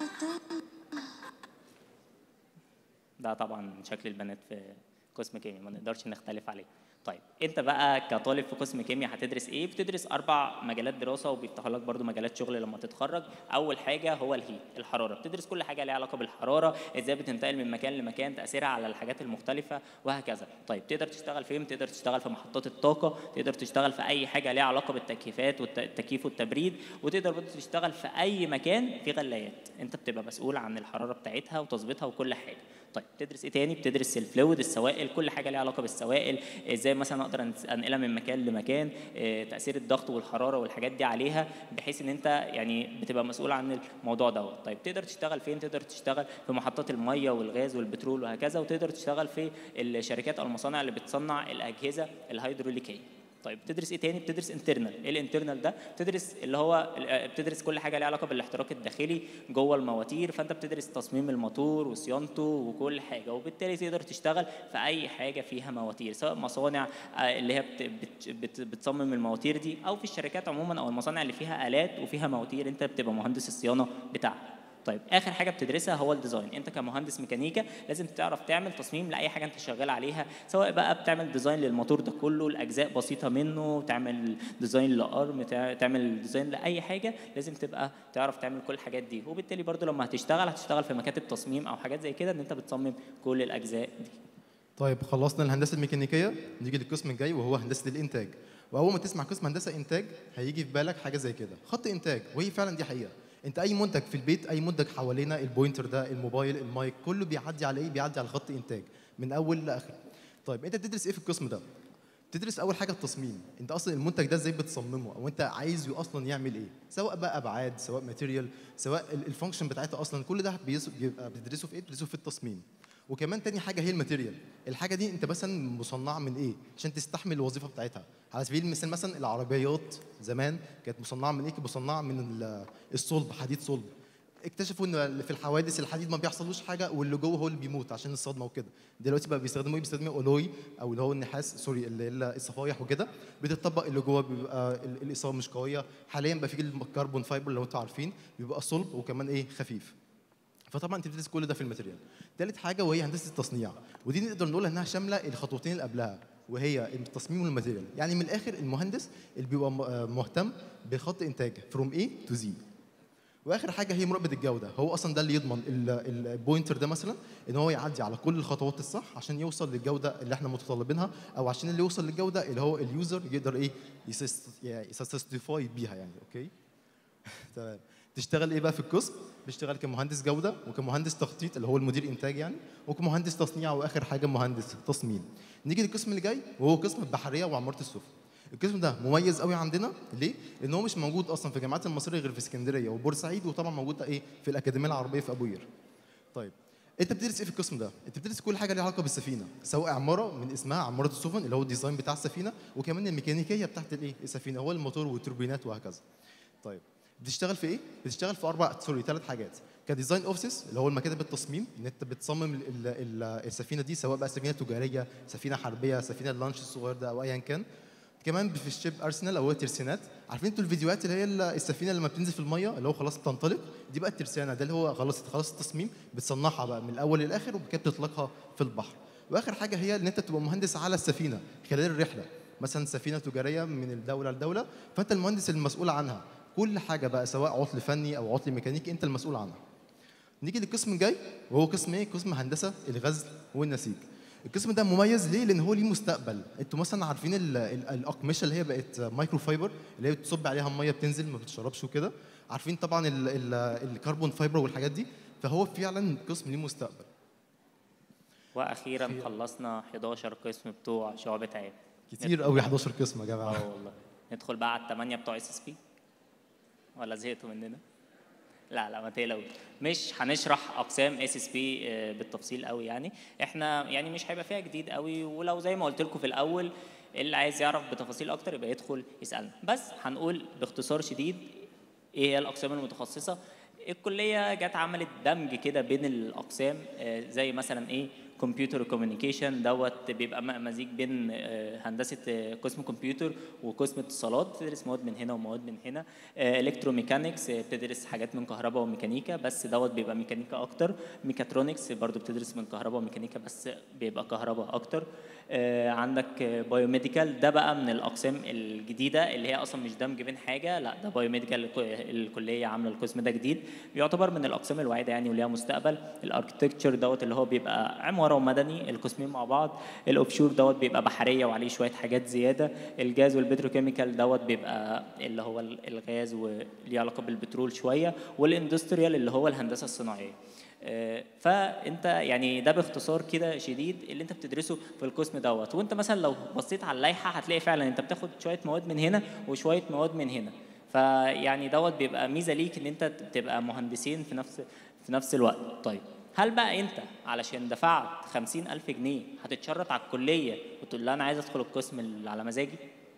ده طبعا شكل البنات في قسم كيمياء ما نقدرش نختلف عليه. طيب انت بقى كطالب في قسم كيمياء هتدرس إيه؟ بتدرس أربع مجالات دراسة وبيفتحوا لك برضو مجالات شغل لما تتخرج. اول حاجة هو الهيت الحرارة. بتدرس كل حاجة ليها علاقة بالحرارة إزاي بتنتقل من مكان لمكان تأثيرها على الحاجات المختلفة وهكذا. طيب تقدر تشتغل فين؟ تقدر تشتغل في محطات الطاقة تقدر تشتغل في أي حاجة ليها علاقة بالتكييفات والتكييف والتبريد وتقدر برضو تشتغل في أي مكان في غلايات. انت بتبقى مسؤول عن الحرارة بتاعتها وتظبيطها وكل حاجة. طيب بتدرس إيه تاني؟ بتدرس ال fluid السوائل كل حاجة ليها علاقة بالسوائل. إزاي مثلا أقدر أنقلها من مكان لمكان آه، تأثير الضغط والحرارة والحاجات دي عليها بحيث إن أنت يعني بتبقى مسؤول عن الموضوع دوت. طيب تقدر تشتغل فين؟ تقدر تشتغل في محطات المية والغاز والبترول وهكذا وتقدر تشتغل في الشركات أو المصانع اللي بتصنع الأجهزة الهيدروليكيه طيب بتدرس إيه تاني؟ بتدرس internal إيه ال internal ده؟ بتدرس اللي هو ال- بتدرس كل حاجة ليها علاقة بالاحتراق الداخلي جوه المواتير فأنت بتدرس تصميم الموتور وصيانته وكل حاجة وبالتالي تقدر تشتغل في أي حاجة فيها مواتير سواء مصانع آه، اللي هي بت بت بت بتصمم المواتير دي أو في الشركات عموما أو المصانع اللي فيها آلات وفيها مواتير أنت بتبقى مهندس الصيانة بتاعها. طيب آخر حاجة بتدرسها هو ال design. أنت كمهندس ميكانيكا لازم تعرف تعمل تصميم لأي حاجة أنت شغال عليها سواء بقى بتعمل design للموتور ده كله لأجزاء بسيطة منه تعمل design ل arm تع- تعمل design لأي حاجة لازم تبقى تعرف تعمل كل الحاجات دي. وبالتالي برضو لما هتشتغل هتشتغل في مكاتب تصميم أو حاجات زي كده إن أنت بتصمم كل الأجزاء دي. طيب خلصنا الهندسة الميكانيكية. نيجي للقسم الجاي وهو هندسة الإنتاج. وأول ما تسمع قسم هندسة إنتاج هيجي في بالك حاجة زي كده. خط إنتاج وهي فعلا دي حقيقة. انت اي منتج في البيت اي منتج حوالينا ال pointer ده الموبايل المايك كله بيعدي على إيه؟ بيعدي على خط إنتاج من أول لآخر. طيب انت بتدرس إيه في القسم ده؟ تدرس أول حاجة التصميم. انت أصلا المنتج ده إزاي بتصممه؟ أو انت عايزه أصلا يعمل إيه؟ سواء بقى أبعاد سواء material سواء ال- ال function بتاعتها أصلا كل ده بيبقى بتدرسه في إيه؟ بتدرسه في التصميم. وكمان تاني حاجة هي ال material. الحاجة دي أنت مثلا مصنعه من إيه؟ عشان تستحمل الوظيفة بتاعتها. على سبيل المثال مثلا العربيات زمان كانت مصنعة من إيه؟ كانت مصنعة من ال- الصلب حديد صلب. اكتشفوا إن في الحوادث الحديد ما بيحصلوش حاجة واللي جوه هو اللي بيموت عشان الصدمة وكده. دلوقتي بقى بيستخدموا إيه؟ بيستخدموا alloy أو اللي هو النحاس sorry اللي الصفايح وكده. بتطبق اللي جوه بيبقى ال- الإصابة مش قوية. حاليا بقى في ال carbon fiber لو أنتوا عارفين بيبقى صلب وكمان إيه؟ خفيف. فطبعا انت بتدرس كل ده في ال material ثالث حاجة وهي هندسه التصنيع ودي نقدر نقول انها شامله الخطوتين اللي قبلها وهي التصميم وال material يعني من الآخر المهندس اللي بيبقى آه مهتم بخط انتاج from A to Z واخر حاجة هي مراقبه الجوده هو أصلا ده اللي يضمن ال- ال- ال pointer ده مثلا ان هو يعدي على كل الخطوات الصح عشان يوصل للجوده اللي إحنا متطلبينها أو عشان اللي يوصل للجوده اللي هو ال user يقدر إيه ي satisfy بيها يعني okay تمام تشتغل إيه بقى في القسم بشتغل كمهندس جودة وكمهندس تخطيط اللي هو المدير إنتاج يعني وكمهندس تصنيع وآخر حاجة مهندس تصميم نيجي للقسم اللي جاي وهو قسم البحرية وعمارة السفن القسم ده مميز قوي عندنا ليه؟ لأن هو مش موجود أصلا في الجامعات المصرية غير في اسكندرية وبورسعيد وطبعا موجود إيه في الأكاديمية العربية في أبو قير. طيب أنت بتدرس إيه في القسم ده؟ أنت بتدرس كل حاجة ليها علاقة بالسفينة سواء عمارة من اسمها عمارة السفن اللي هو ال design بتاع السفينة وكمان الميكانيكية بتاعت الإيه؟ السفينة هو الموتور والتوربينات وهكذا. طيب بتشتغل في إيه؟ بتشتغل في أربع sorry ثلاث حاجات. ك design offices اللي هو المكاتب التصميم إن أنت بتصمم ال- ال- ال- السفينة دي سواء بقى سفينة تجارية سفينة حربية سفينة اللانش الصغير ده أو ايا كان. كمان في ال ship arsenal أو الترسانات عارفين أنتوا الفيديوهات اللي هي ال- السفينة لما بتنزل في المية اللي هو خلاص بتنطلق؟ دي بقى الترسانة ده اللي هو خلاص خلاص التصميم بتصنعها بقى من الأول للآخر وبعد كده بتطلقها في البحر. وآخر حاجة هي إن أنت تبقى مهندس على السفينة خلال الرحلة. مثلا سفينة تجارية من الدولة لدولة فأنت المهندس المسؤول عنها. كل حاجة بقى سواء عطل فني أو عطل ميكانيكي أنت المسؤول عنها نيجي للقسم الجاي وهو قسم إيه؟ قسم هندسة الغزل والنسيج. القسم ده مميز ليه؟ لأن هو ليه مستقبل، أنتوا مثلا عارفين ال- ال- الأقمشة اللي هي بقت مايكرو فايبر اللي هي بتصب عليها الميه بتنزل ما بتشربش وكده، عارفين طبعا ال- ال- ال carbon fiber والحاجات دي، فهو فعلا قسم ليه مستقبل. وأخيرا خلصنا 11 قسم بتوع شعبة عام كتير قوي 11 قسم يا جماعة. آه والله ندخل بقى على الثمانية بتوع SSP ولا زهقتوا مننا؟ لا لا ما تقلقوش. مش هنشرح أقسام SSP بالتفصيل قوي يعني. إحنا يعني مش هيبقى فيها جديد قوي. ولو زي ما قلت لكم في الأول اللي عايز يعرف بتفاصيل أكتر يبقى يدخل يسألنا. بس هنقول باختصار شديد إيه هي الأقسام المتخصصة؟ الكلية جت عملت دمج كده بين الأقسام آه، زي مثلا إيه؟ computer communication دوت بيبقى مزيج بين آه، هندسة آه، قسم كمبيوتر وقسم اتصالات بتدرس مواد من هنا ومواد من هنا. electromechanics بتدرس حاجات من كهرباء وميكانيكا بس دوت بيبقى ميكانيكا أكتر. ميكاترونكس برضو بتدرس من كهرباء وميكانيكا بس بيبقى كهرباء أكتر. آه، عندك biomedical ده بقى من الأقسام الجديدة اللي هي أصلا مش دمج بين حاجة لا ده biomedical الكلية عاملة القسم ده جديد. بيعتبر من الأقسام الواعده يعني وليها مستقبل. ال architecture دوت اللي هو بيبقى عمارة ومدني القسمين مع بعض. ال offshore دوت بيبقى بحرية وعليه شوية حاجات زيادة. ال gas وال petrochemical دوت بيبقى اللي هو الغاز وليه علاقة بالبترول شوية. وال industrial اللي هو الهندسة الصناعية. آه، فانت يعني ده باختصار كده شديد اللي انت بتدرسه في القسم دوت. وانت مثلا لو بصيت على اللائحة هتلاقي فعلا انت بتاخد شوية مواد من هنا وشوية مواد من هنا. فيعني دوت بيبقى ميزة ليك ان انت تبقى مهندسين في نفس في نفس الوقت. طيب هل بقى انت علشان دفعت خمسين ألف جنيه هتتشرط على الكلية وتقول لها أنا عايز أدخل القسم اللي على مزاجي؟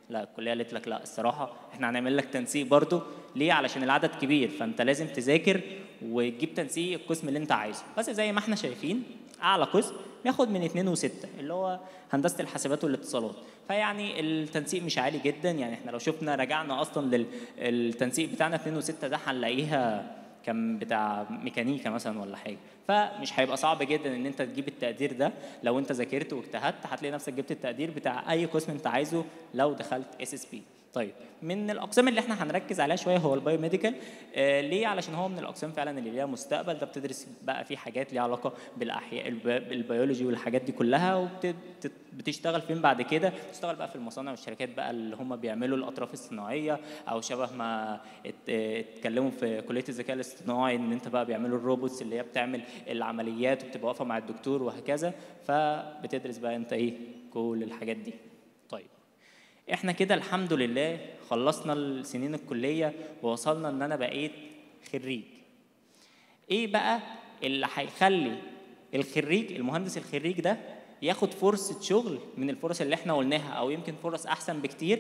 لا الكلية قالت لك لا الصراحة إحنا هنعمل لك تنسيق برضو. ليه؟ علشان العدد كبير فانت لازم تذاكر وتجيب تنسيق القسم اللي انت عايزه. بس زي ما إحنا شايفين أعلى قسم بياخد من 2 و6 اللي هو هندسة الحاسبات والاتصالات. فيعني التنسيق مش عالي جدا. يعني إحنا لو شفنا رجعنا أصلا للتنسيق بتاعنا 2 و6 ده هنلاقيها كان بتاع ميكانيكا مثلا ولا حاجة. فمش هيبقى صعب جدا إن أنت تجيب التقدير ده. لو أنت ذاكرت واجتهدت هتلاقي نفسك جبت التقدير بتاع أي قسم أنت عايزه لو دخلت SSP طيب من الأقسام اللي إحنا هنركز عليها شوية هو ال biomedical آه ليه؟ علشان هو من الأقسام فعلا اللي ليها مستقبل ده بتدرس بقى فيه حاجات ليها علاقة بالأحياء الب- البيولوجي والحاجات دي كلها وبتشتغل فين بعد كده؟ بتشتغل بقى في المصانع والشركات بقى اللي هم بيعملوا الأطراف الصناعية أو شبه ما ات- اتكلموا في كلية الذكاء الاصطناعي إن أنت بقى بيعملوا الروبوتس اللي هي بتعمل العمليات وبتبقى واقفة مع الدكتور وهكذا فبتدرس بقى أنت إيه؟ كل الحاجات دي. إحنا كده الحمد لله خلصنا السنين الكلية ووصلنا ان أنا بقيت خريج. إيه بقى اللي هيخلي الخريج المهندس الخريج ده ياخد فرصة شغل من الفرص اللي إحنا قلناها أو يمكن فرص احسن بكتير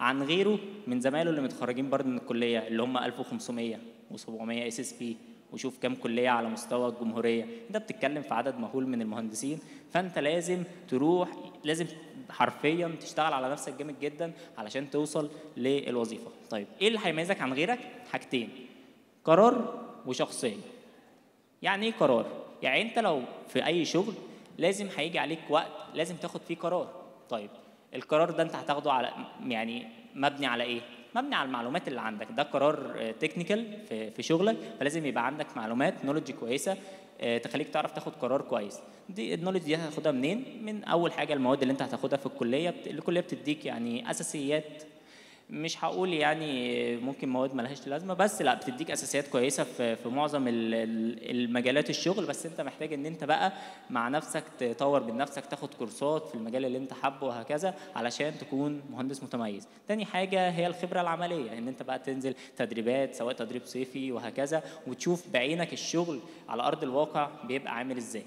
عن غيره من زمايله اللي متخرجين برضه من الكلية اللي هم 1500 و700 SSP وشوف كام كلية على مستوى الجمهورية. انت بتتكلم في عدد مهول من المهندسين فانت لازم تروح لازم حرفيا تشتغل على نفسك جامد جدا علشان توصل للوظيفة. طيب إيه اللي هيميزك عن غيرك؟ حاجتين قرار وشخصية. يعني إيه قرار؟ يعني انت لو في اي شغل لازم هيجي عليك وقت لازم تاخد فيه قرار. طيب القرار ده انت هتاخده على يعني مبني على إيه؟ مبني على المعلومات اللي عندك. ده قرار تكنيكال في في شغلك فلازم يبقى عندك معلومات نولج كويسة آه، تخليك تعرف تاخد قرار كويس. دي النولج دي هتاخدها منين؟ من أول حاجة المواد اللي أنت هتاخدها في الكلية الكلية بتديك يعني أساسيات مش هقول يعني ممكن مواد ملهاش لازمة بس لا بتديك أساسيات كويسة في في معظم ال- ال- المجالات الشغل بس أنت محتاج إن أنت بقى مع نفسك تطور من نفسك تاخد كورسات في المجال اللي أنت حابه وهكذا علشان تكون مهندس متميز. تاني حاجة هي الخبرة العملية إن أنت بقى تنزل تدريبات سواء تدريب صيفي وهكذا وتشوف بعينك الشغل على أرض الواقع بيبقى عامل إزاي.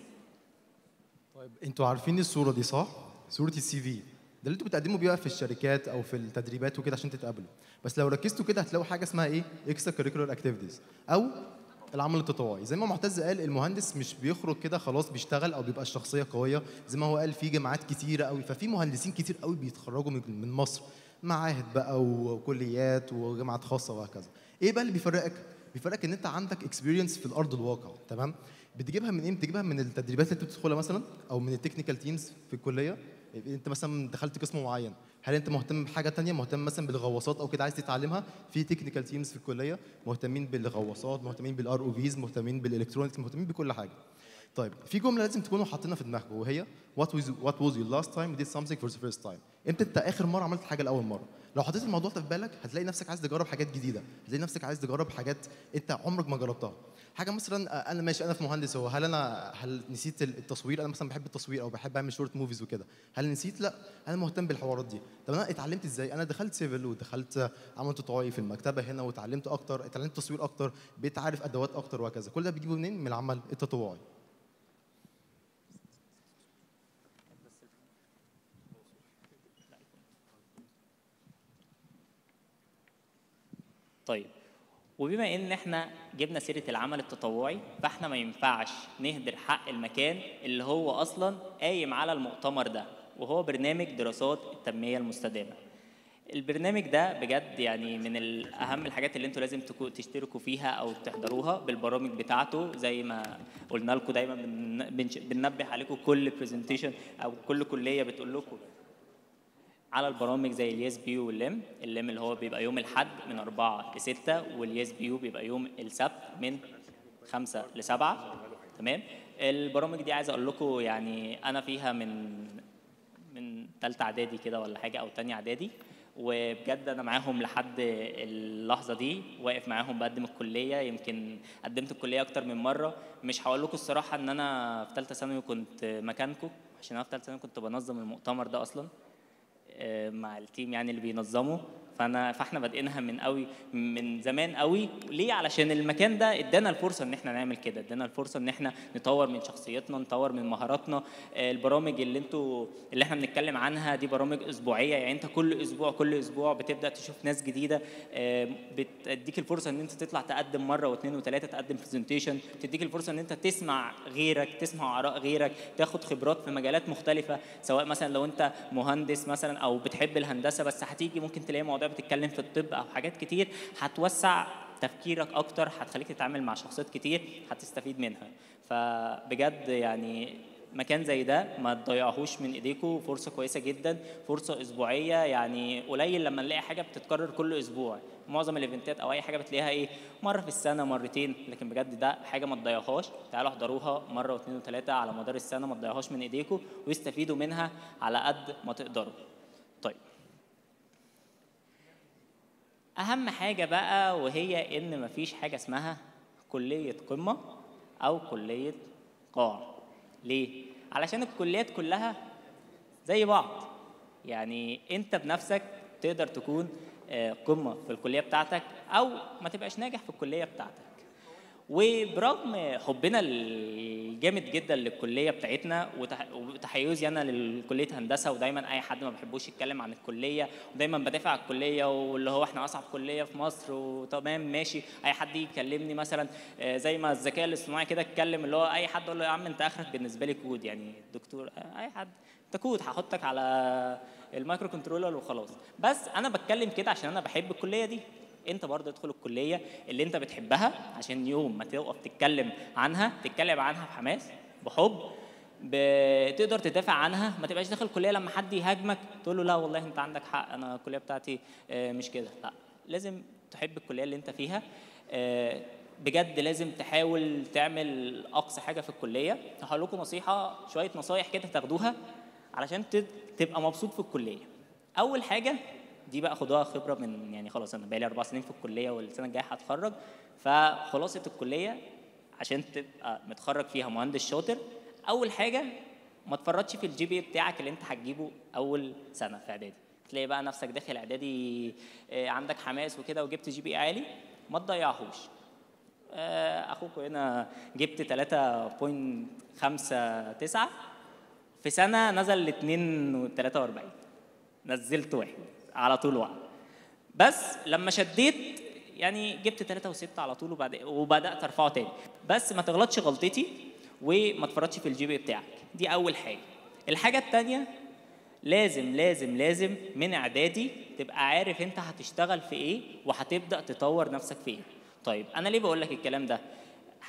طيب أنتوا عارفين الصورة دي صح؟ صورة ال CV. ده اللي أنتوا بتقدموا بيه في الشركات أو في التدريبات وكده عشان تتقابلوا. بس لو ركزتوا كده هتلاقوا حاجة اسمها إيه؟ extracurricular activities أو العمل التطوعي. زي ما معتز قال المهندس مش بيخرج كده خلاص بيشتغل أو بيبقى الشخصيه قوية. زي ما هو قال في جامعات كتيرة قوي ففي مهندسين كتير قوي بيتخرجوا من من مصر. معاهد بقى وكليات وجامعات خاصة وهكذا. إيه بقى اللي بيفرقك؟ بيفرقك إن أنت عندك experience في الأرض الواقع. تمام؟ بتجيبها من إيه بتجيبها من التدريبات اللي أنت بتدخلها مثلا أو من ال technical teams في الكلية؟ انت مثلا دخلت قسم معين هل انت مهتم بحاجة تانية؟ مهتم مثلا بالغواصات أو كده؟ عايز تتعلمها؟ في technical teams في الكلية مهتمين بالغواصات مهتمين بال ROVs مهتمين بال electronics مهتمين بكل حاجة. طيب في جملة لازم تكونوا حاطينها في دماغكم وهي what was what was last time? You did something for the first time. إمتى انت آخر مرة عملت حاجة لأول مرة. لو حطيت الموضوع ده في بالك هتلاقي نفسك عايز تجرب حاجات جديدة. هتلاقي نفسك عايز تجرب حاجات انت عمرك ما جربتها. حاجة مثلا آه، أنا ماشي أنا في مهندس هو هل أنا هل نسيت التصوير؟ أنا مثلا بحب التصوير أو بحب أعمل short movies وكده. هل نسيت؟ لأ. أنا مهتم بالحوارات دي. طب أنا اتعلمت إزاي؟ أنا دخلت سيفل ودخلت عمل تطوعي في المكتبة هنا واتعلمت أكتر اتعلمت تصوير أكتر بقيت عارف أدوات أكتر وهكذا. كل ده بيجيبه منين؟ من العمل التطوعي. طيب. وبما إن إحنا جبنا سيرة العمل التطوعي فإحنا ما ينفعش نهدر حق المكان اللي هو أصلا قايم على المؤتمر ده وهو برنامج دراسات التنمية المستدامة. البرنامج ده بجد يعني من أهم الحاجات اللي أنتوا لازم تشتركوا فيها أو تحضروها بالبرامج بتاعته زي ما قلنا لكم دايما بننبه عليكم كل برزنتيشن أو كل كلية بتقول لكم على البرامج زي اليس بي واللم اللم اللي هو بيبقى يوم الحد من أربعة لستة واليس بي يو بيبقى يوم السبت من خمسة لسبعة. تمام؟ البرامج دي عايز أقول لكم يعني أنا فيها من من تالتة إعدادي كده ولا حاجة أو تانية إعدادي. وبجد أنا معاهم لحد اللحظة دي واقف معاهم بقدم الكلية. يمكن قدمت الكلية أكتر من مرة. مش هقول لكم الصراحة إن أنا في تالتة ثانوي كنت مكانكم عشان أنا في تالتة ثانوي كنت بنظم المؤتمر ده أصلا. آه، مع ال team يعني اللي بينظمه. فانا فإحنا بادئينها من قوي من زمان قوي ليه؟ علشان المكان ده ادانا الفرصة إن إحنا نعمل كده. ادانا الفرصة إن إحنا نطور من شخصيتنا نطور من مهاراتنا. آه، البرامج اللي أنتوا اللي إحنا بنتكلم عنها دي برامج أسبوعية. يعني أنت كل أسبوع كل أسبوع بتبدأ تشوف ناس جديدة. آه، بتديك الفرصة إن أنت تطلع تقدم مرة واثنين وثلاثه تقدم presentation بتديك الفرصة إن أنت تسمع غيرك تسمع آراء غيرك تاخد خبرات في مجالات مختلفة. سواء مثلا لو أنت مهندس مثلا أو بتحب الهندسة بس هتيجي ممكن تلاقي مواضيع بتتكلم في الطب أو حاجات كتير هتوسع تفكيرك أكتر هتخليك تتعامل مع شخصيات كتير هتستفيد منها. فبجد يعني مكان زي ده ما تضيعهوش من ايديكم فرصة كويسة جدا فرصة أسبوعية يعني قليل لما نلاقي حاجة بتتكرر كل أسبوع. معظم الايفنتات أو أي حاجة بتلاقيها إيه مرة في السنة مرتين لكن بجد ده حاجة ما تضيعوهاش تعالوا احضروها مرة واثنين وثلاثه على مدار السنة ما تضيعوهاش من ايديكم واستفيدوا منها على قد ما تقدروا. طيب. أهم حاجة بقى وهي إن مفيش حاجة اسمها كلية قمة أو كلية قاع. ليه؟ علشان الكليات كلها زي بعض. يعني أنت بنفسك تقدر تكون آه، قمة في الكلية بتاعتك أو ما تبقاش ناجح في الكلية بتاعتك. وبرغم حبنا الجامد جدا للكلية بتاعتنا وتح- وتحيزي أنا لكلية هندسة ودايما أي حد ما بحبوش يتكلم عن الكلية ودايما بدافع عن الكلية واللي هو إحنا أصعب كلية في مصر وتمام ماشي. أي حد يكلمني مثلا آه، زي ما الذكاء الاصطناعي كده اتكلم اللي هو أي حد أقول له يا عم أنت آخرك بالنسبة لي كود يعني دكتور آه، أي حد. أنت كود هحطك على ال microcontroller وخلاص. بس أنا بتكلم كده عشان أنا بحب الكلية دي. انت برضه ادخل الكلية اللي انت بتحبها عشان يوم ما تقف تتكلم عنها تتكلم عنها بحماس بحب بتقدر تدافع عنها ما تبقاش داخل الكلية لما حد يهاجمك تقول له لا والله انت عندك حق أنا الكلية بتاعتي آه، مش كده. لا لازم تحب الكلية اللي انت فيها آه، بجد لازم تحاول تعمل أقصى حاجة في الكلية. هقول لكم نصيحة شوية نصايح كده تاخدوها علشان تبقى مبسوط في الكلية. أول حاجة دي بقى خدوها خبرة من يعني خلاص أنا بقالي أربع سنين في الكلية والسنة الجاية هتخرج. فخلاصة الكلية عشان تبقى متخرج فيها مهندس شاطر أول حاجة ما تفرطش في ال GPA بتاعك اللي أنت هتجيبه أول سنة في إعدادي. تلاقي بقى نفسك داخل إعدادي آه، عندك حماس وكده وجبت GPA عالي ما تضيعهوش. آه، اخوكم هنا جبت 3.59 في سنة نزل ل 2 نزلت واحد. على طول واحد بس لما شديت يعني جبت 3 و6 على طول وبعد وبدأت أرفعه تاني. بس ما تغلطش غلطتي وما تفرطش في الجي بي بتاعك. دي أول حاجة. الحاجة الثانية لازم لازم لازم من إعدادي تبقى عارف أنت هتشتغل في إيه وهتبدأ تطور نفسك في إيه طيب أنا ليه بقول لك الكلام ده؟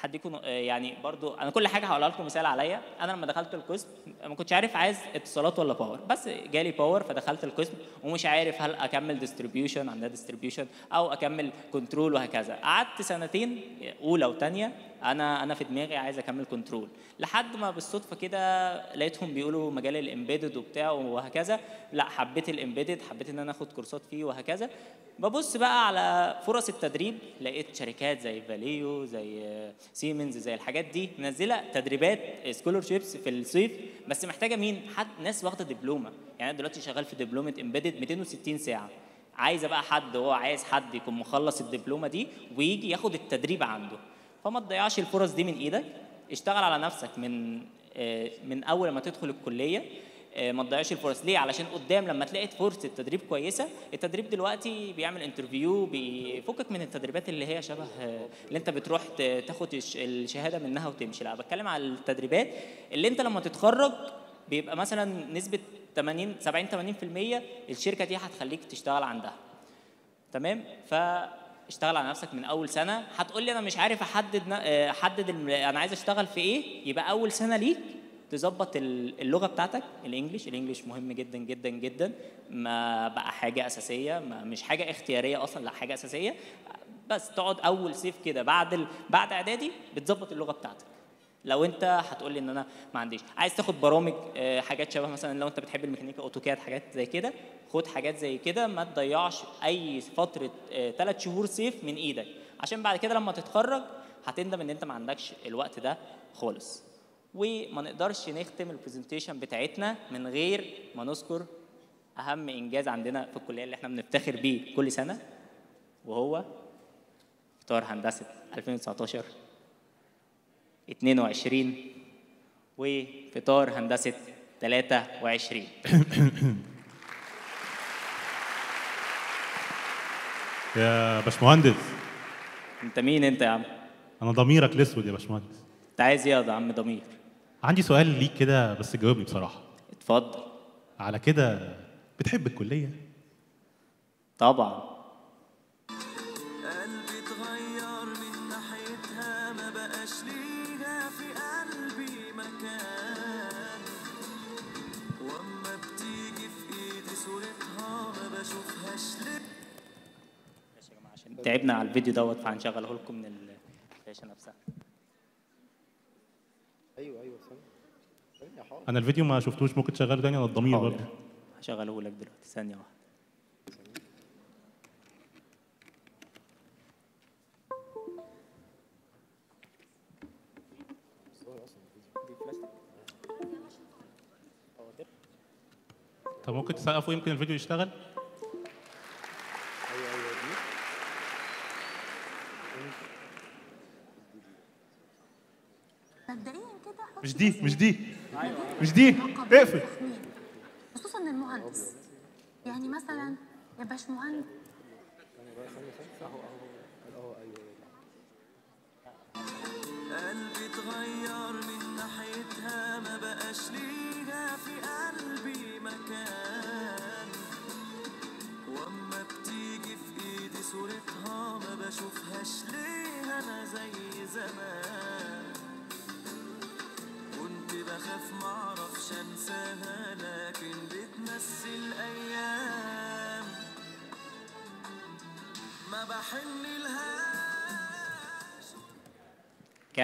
هديكم آه، يعني برضو أنا كل حاجة هقولها لكم مثال عليا. أنا لما دخلت القسم ما كنتش عارف عايز اتصالات ولا power بس جالي power فدخلت القسم ومش عارف هل أكمل distribution عندها distribution أو أكمل control وهكذا. قعدت سنتين أولى وثانيه أنا أنا في دماغي عايز اكمل control لحد ما بالصدفة كده لقيتهم بيقولوا مجال ال embedded وبتاع وهكذا. لا حبيت ال embedded حبيت إن أنا آخد كورسات فيه وهكذا. ببص بقى على فرص التدريب لقيت شركات زي Valeo زي سيمنز زي الحاجات دي منزلة تدريبات scholarships في الصيف. بس محتاجة مين؟ حد ناس واخدة دبلومة. يعني أنا دلوقتي شغال في دبلومه embedded 260 ساعة. عايزه بقى حد هو عايز حد يكون مخلص الدبلومة دي ويجي ياخد التدريب عنده. فما تضيعش الفرص دي من إيدك. اشتغل على نفسك من آه، من اول ما تدخل الكلية. آه، ما تضيعش الفرص. ليه؟ علشان قدام لما تلاقي فرصة تدريب كويسة التدريب دلوقتي بيعمل انترفيو بيفكك من التدريبات اللي هي شبه آه، اللي انت بتروح تاخد الش- الشهادة منها وتمشي. لا بتكلم على التدريبات. اللي انت لما تتخرج بيبقى مثلا نسبة 80 70 80% الشركة دي هتخليك تشتغل عندها. تمام؟ فاشتغل على نفسك من أول سنة هتقول لي أنا مش عارف أحدد آه، أحدد أنا عايز أشتغل في إيه يبقى أول سنة ليك تظبط ال- اللغة بتاعتك الإنجليش. الإنجليش مهم جدا جدا جدا. ما بقى حاجة أساسية ما مش حاجة اختيارية أصلا لا حاجة أساسية. بس تقعد أول صيف كده بعد. بعد إعدادي بتظبط اللغة بتاعتك. لو انت هتقول لي ان أنا ما عنديش. عايز تاخد برامج آه، حاجات شبه مثلا لو انت بتحب الميكانيكا اوتوكاد حاجات زي كده. خد حاجات زي كده ما تضيعش أي فترة ثلاث شهور صيف من إيدك. عشان بعد كده لما تتخرج هتندم إن أنت ما عندكش الوقت ده خالص. وما نقدرش نختم البرزنتيشن بتاعتنا من غير ما نذكر أهم إنجاز عندنا في الكلية اللي إحنا بنفتخر بيه كل سنة وهو اختار هندسة 2019 22 وفطار هندسة 23 [COUGHS] يا باشمهندس. انت مين انت يا عم؟ أنا ضميرك الأسود يا باشمهندس. انت عايز إيه يا عم ضمير؟ عندي سؤال ليك كده بس جاوبني بصراحة. اتفضل. على كده بتحب الكلية؟ طبعا. تعبنا على الفيديو دوت فهنشغله لكم من الشاشة نفسها. أيوه أيوه ثانية ثانية حاضر. أنا الفيديو ما شفتوش ممكن تشغله تاني أنا الضمير. برضه. هشغله لك دلوقتي ثانية واحدة. طب ممكن تسقفوا يمكن الفيديو يشتغل أيوه أيوه دي مبدئيا كده حط مش دي مش دي. مش دي اقفل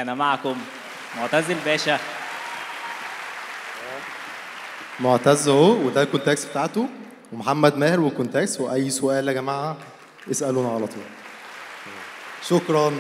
كان معكم معتز الباشا معتز اهو وده ال contacts بتاعته. ومحمد ماهر وال contacts وأي سؤال يا جماعة اسألونا على طول. شكرا.